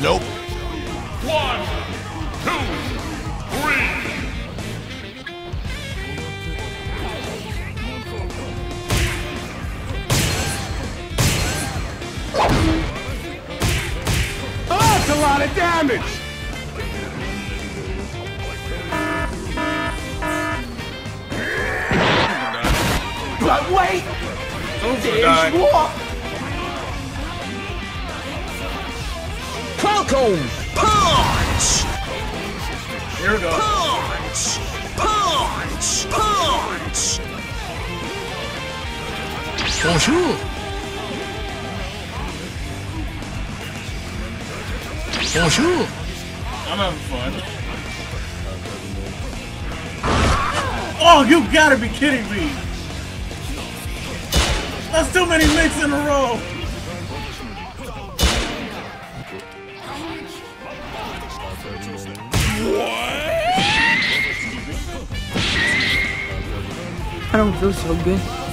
Nope. One, two, three. Oh, that's a lot of damage! But wait! There's more! Stockholm! Punch! Here we go. Punch! Punch! Punch! Bonjour! Bonjour! I'm having fun. Oh, you gotta be kidding me! That's too many licks in a row! I don't feel so good.